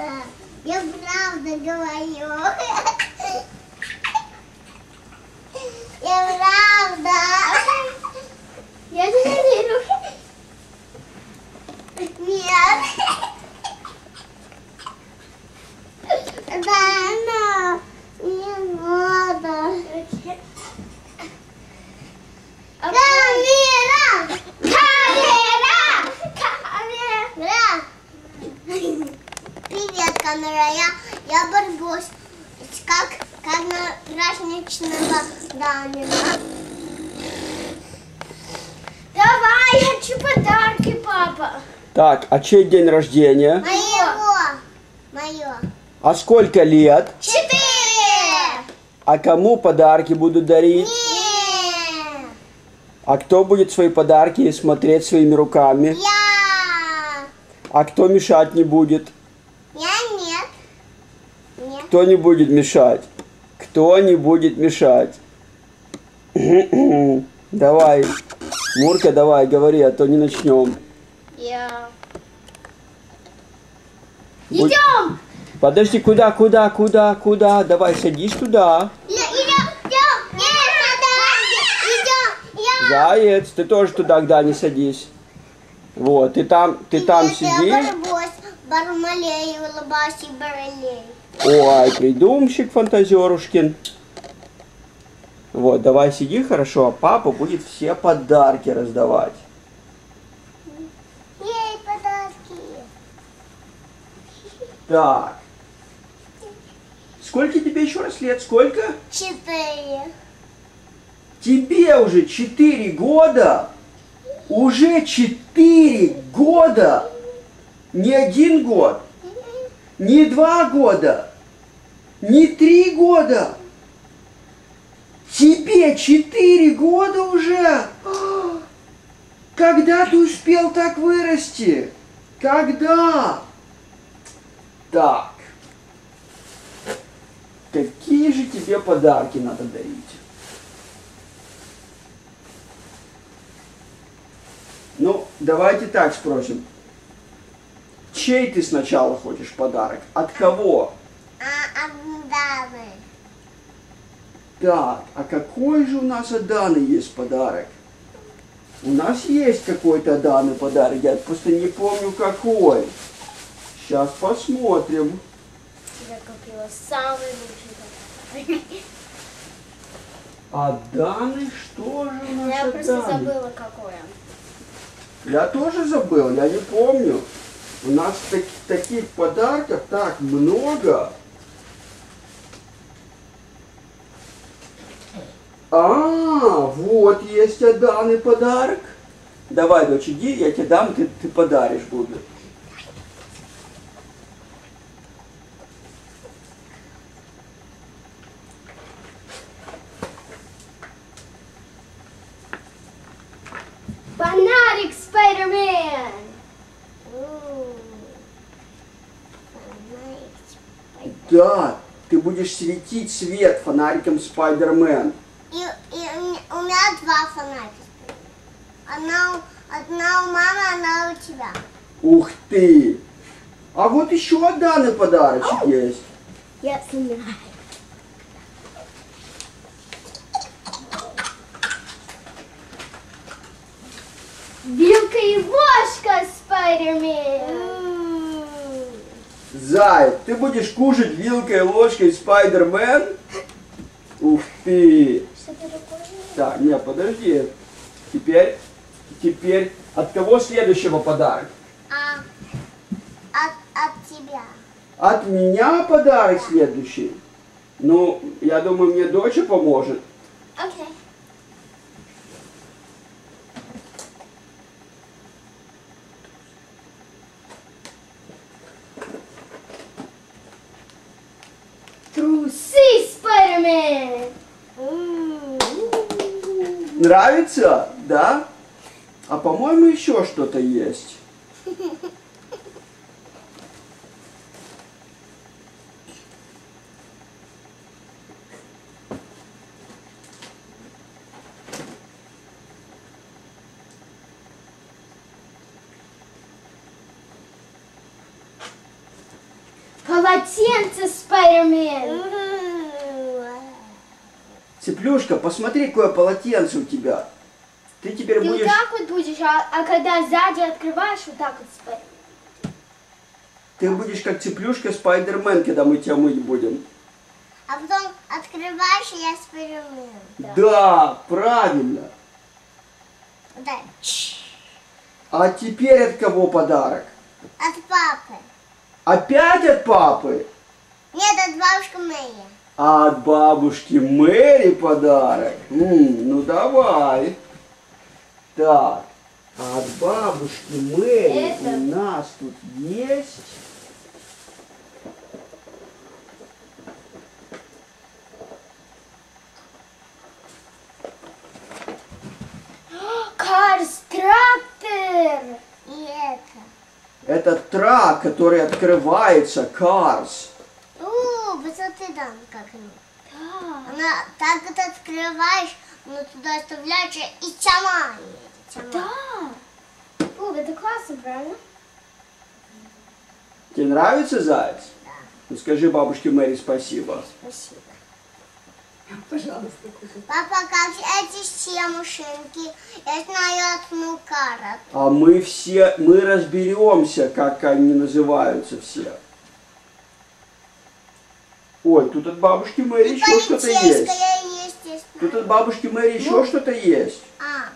правда. Я правда говорю. Я правда. Я тебе верю. Нет. Да, но не надо. Камера! Камера! Камера! Привет, камера. Я, я боргусь. Как, как на Данина. Давай, я хочу подарки, папа. Так, а чей день рождения? Моего. Мое. А сколько лет? Четыре! А кому подарки будут дарить? Нет! А кто будет свои подарки смотреть своими руками? Я! А кто мешать не будет? Я нет. Нет. Кто не будет мешать? Кто не будет мешать? Давай. Мурка, давай, говори, а то не начнем. Я. Будь- Идем. Подожди, куда, куда, куда, куда? Давай, садись туда. Идем, идем, нет, идем, идем. Заяц, ты тоже туда, когда не садись. Вот, ты там, ты там Я сиди. и баралею. Ой, придумщик фантазерушкин. Вот, давай сиди хорошо, а папа будет все подарки раздавать. Ей, подарки. Так. Сколько тебе еще раз лет? Сколько? Четыре. Тебе уже 4 года? Уже 4 года? Не один год, не два года, не три года. Тебе 4 года уже? Когда ты успел так вырасти? Когда? Так. Какие же тебе подарки надо дарить? Ну, давайте так спросим. Чей ты сначала хочешь подарок? От кого? А от Даны. Так, а какой же у нас от Даны есть подарок? У нас есть какой-то Даны подарок, я просто не помню какой. Сейчас посмотрим. Я купила самый лучший подарок. От Даны что же у нас Я от просто Даны? забыла, какой он. Я тоже забыл, я не помню. У нас так- таких подарков так много. А, вот есть от Даны подарок. Давай, дочь, иди, я тебе дам, ты, ты подаришь буду. Фонарик Спайдермен. Да, ты будешь светить свет фонариком Спайдермен. Два фонарика. Одна, одна у мамы, одна у тебя. Ух ты! А вот еще от Даны подарочек есть. Я знаю. Вилка и ложка Спайдермен. Зай, ты будешь кушать вилкой и ложкой Спайдермен? Ух ты! Так, нет, подожди. Теперь, теперь, от кого следующего подарок? А от, от тебя. От меня подарок следующий? Ну, я думаю, мне доча поможет. Окей. Трусы Спайдермен. М. Нравится? Да? А по-моему, еще что-то есть. полотенце Спайдермен. Цыплюшка, посмотри, какое полотенце у тебя. Ты теперь Ты вот будешь... так вот будешь, а, а когда сзади открываешь, вот так вот Спайдермен. Ты будешь как цыплюшка Спайдермен, когда мы тебя мыть будем. А потом открываешь, и я эксперимент. Да, правильно. Да. А теперь от кого подарок? От папы. Опять от папы? Нет, от бабушки Мэри. А от бабушки Мэри подарок? М, ну давай. Так, а от бабушки Мэри Это- у нас тут есть... Карс, трактор. И это. Это трак, который открывается, Карс. У, высоты там как-нибудь. Да. Она так вот открываешь, но туда оставляешь и сама едет. сама. Да. О, это классно, правильно? Тебе нравится заяц? Да. Ну скажи бабушке Мэри спасибо. Спасибо. Пожалуйста. Папа, как эти все машинки? Я знаю одну карат. А мы все, мы разберемся, как они называются все. Ой, тут от бабушки Мэри И еще что-то есть. Есть. Тут от бабушки Мэри еще что-то есть. А,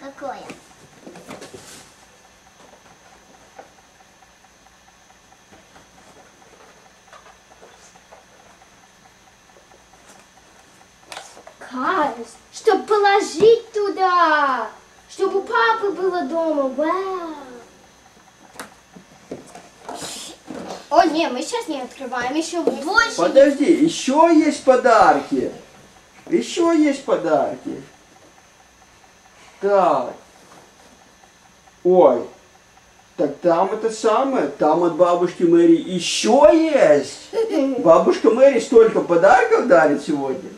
какое? Карс, чтобы положить туда, чтобы у папы было дома. Вау. О, не, мы сейчас не открываем, еще больше. Подожди, еще есть подарки. Еще есть подарки. Так. Ой. Так там это самое, там от бабушки Мэри еще есть. Бабушка Мэри столько подарков дарит сегодня.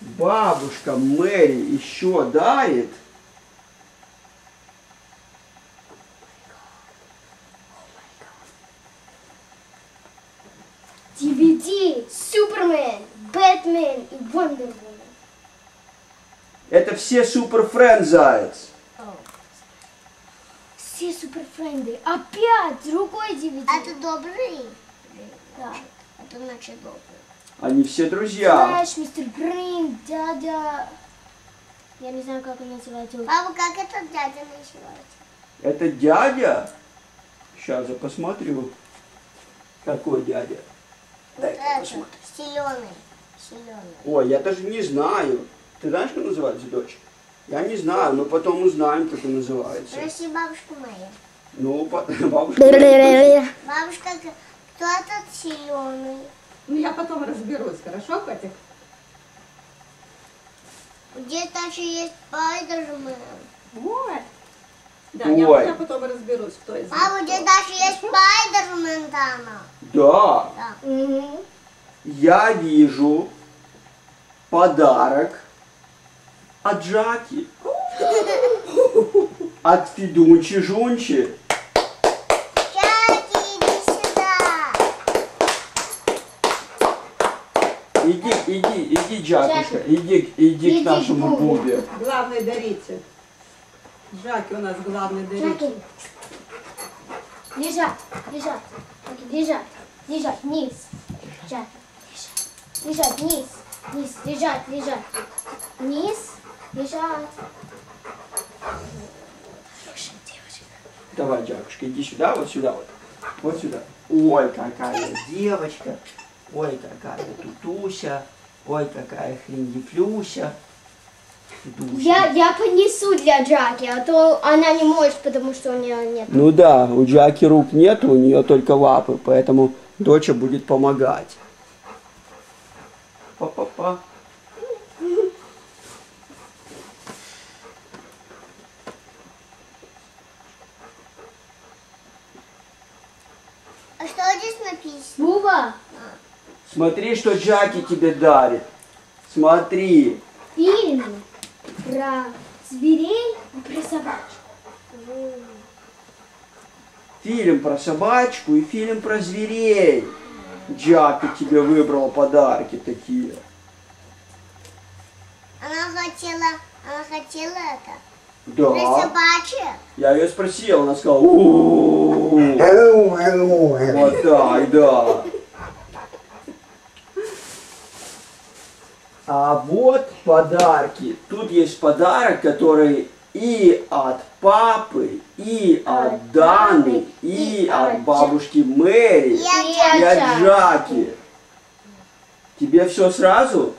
Бабушка Мэри еще дарит. DVD, Супермен, Бэтмен и Вондервумен. Это все супер френд заяц. Все суперфренды. Опять другой DVD. Это добрый? Да. Это значит добрый. Они все друзья. Флэш, мистер Грин, дядя... Я не знаю, как он называется. Папа, как этот дядя называется? Это дядя? Сейчас я посмотрю. Какой дядя? Вот Дай-ка этот, посмотрю. зеленый. Зеленый. Ой, я даже не знаю. Ты знаешь, как называется дочь? Я не знаю, но потом узнаем, как он называется. Спроси бабушку Мэри. Ну, бабушка. Бабушка, кто этот зеленый? Ну, я потом разберусь, хорошо, котик? Где даже есть Спайдермен? Вот. Да, я, Ой. я потом разберусь, кто из них Папа, где даже есть Спайдермен там. Да, Да. Мгм. я вижу подарок от Джаки. От Федунчи Жунчи. Чаки, иди сюда. Иди, иди, иди, Джакушка, иди, иди Иди к нашему Бубе. Главный даритель. Жаки у нас главный даритель. Лежать, лежать, Джаки, лежать, лежать, вниз. Джаки, лежать, лежать, вниз, вниз, лежать, лежать. Вниз, лежать. Девочка. Давай, Джакушка, иди сюда, вот сюда вот. Вот сюда. Ой, какая девочка. Ой, какая тутуся. Ой, какая хрендифлюся. Дуся. Я, я понесу для Джаки, а то она не может, потому что у нее нет. Ну да, у Джаки рук нет, у нее только лапы, поэтому доча будет помогать. Па-па-па. А что здесь написано? Буба, Смотри, что Джаки тебе дарит. Смотри. фильм про зверей и про собачку. Фильм про собачку и фильм про зверей. Джаки тебе выбрала подарки такие. Она хотела, она хотела это. Да. Собачье. Я ее спросил, она сказала, «У-у-у». вот так, да. А вот подарки. Тут есть подарок, который и от папы, и от Даны, и от бабушки Мэри, И от и от от Джаки. Тебе все сразу?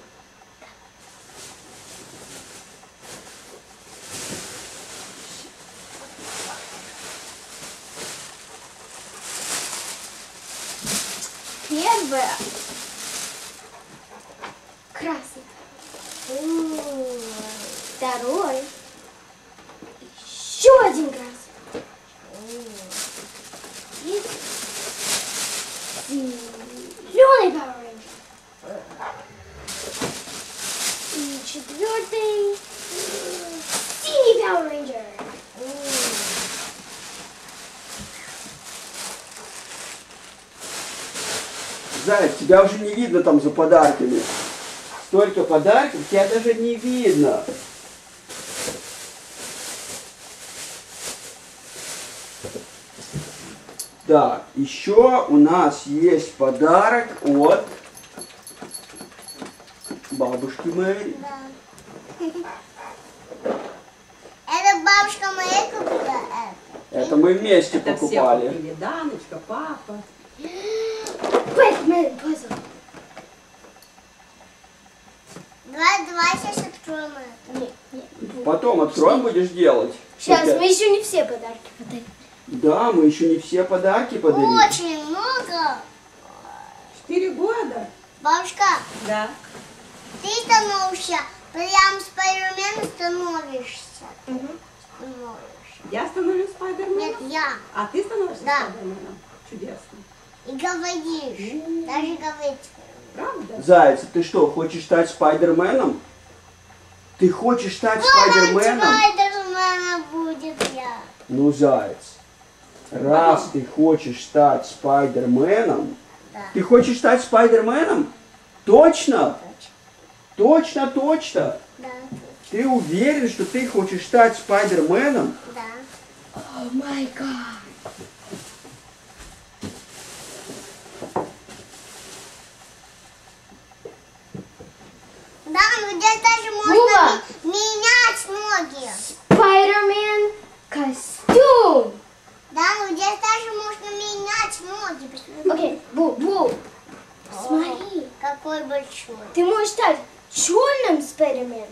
Первое. Красный. Второй. Еще один красный. И зеленый Power Ranger. И четвертый синий Power Ranger. Заяц, тебя уже не видно там за подарками. Столько подарков, тебя даже не видно. Так, еще у нас есть подарок от бабушки Мэри. Да. Это бабушка моя купила это. Это мы вместе Это все покупали. купили. Даночка, папа. Сейчас откроем это. Нет, нет. Потом откроем, будешь делать. Сейчас, Хотя- мы еще не все подарки подарили. Да, мы еще не все подарки подарили. Очень много. Четыре года. Бабушка, Да. ты становишься, прям спайдерменом становишься. Становишься. Я становлюсь Нет, спайдерменом. я. А ты становишься Да. спайдерменом. Чудесно. И говоришь. Даже говорить. Правда? Заяц, ты что, хочешь стать Спайдерменом? Ты хочешь стать Вон Спайдерменом? Спайдермена будет я. Ну, Заяц, раз ты хочешь стать Спайдерменом, Да. ты хочешь стать Спайдерменом? Точно? Точно, точно. Да, Ты уверен, что ты хочешь стать Спайдерменом? да. О май гад. Да, ну здесь даже можно ми- менять ноги. Спайдермен костюм. Да, ну здесь даже можно менять ноги. Окей, Бу, Бу. Смотри, Какой большой. ты можешь стать черным Спайдерменом